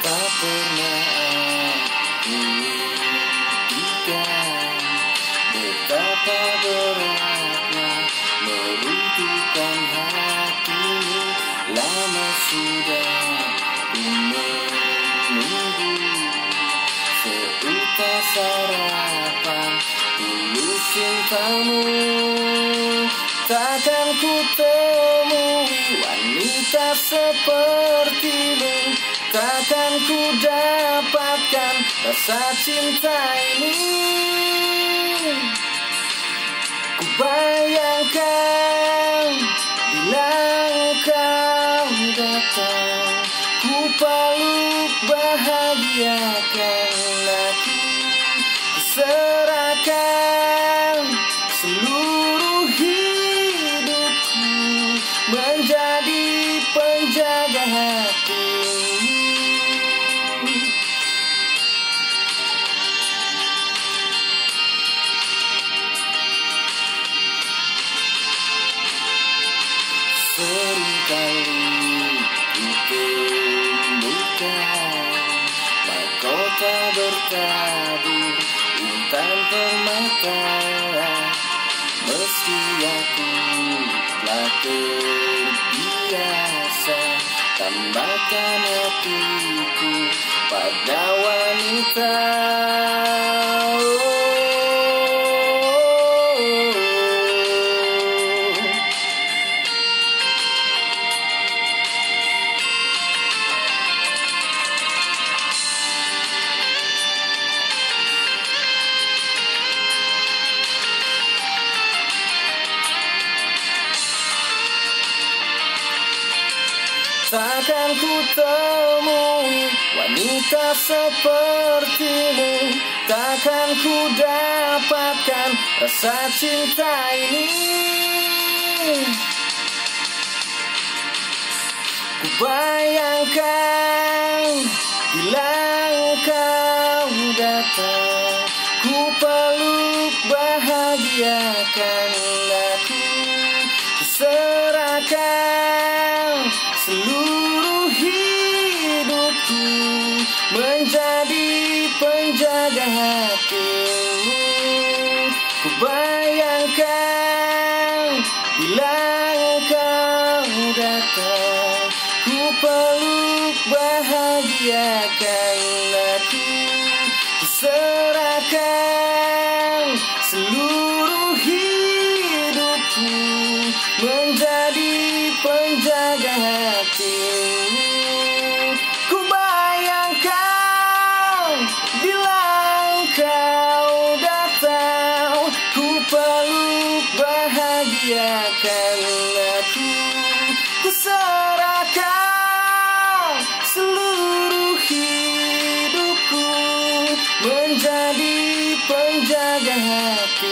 tak pernah impikan betapa beratnya meruntuhkan hatimu lama sudah menunggu seutas harapan tulus cintamu. Takkan ku temui wanita sepertimu Takkan ku dapatkan rasa cinta ini. Ku bayangkan bila kau datang Ku peluk bahagiakan aku Ku serahkan seluruh Seringkali ku temukan Mahkota bertabur Intan permata Meski aku telah terbiasa Tambahkan hatiku pada wanita Takkan ku temui wanita sepertimu. Takkan ku dapatkan rasa cinta ini. Ku bayangkan bila kau datang Ku peluk bahagiakan aku Ku serahkan seluruh hatimu ku bayangkan bila kau datang ku peluk bahagiakan aku ku serahkan seluruh hidupku menjadi penjaga hatimu. Ku bayangkan bila bahagiakan aku Ku serahkan seluruh hidupku Menjadi penjaga hatimu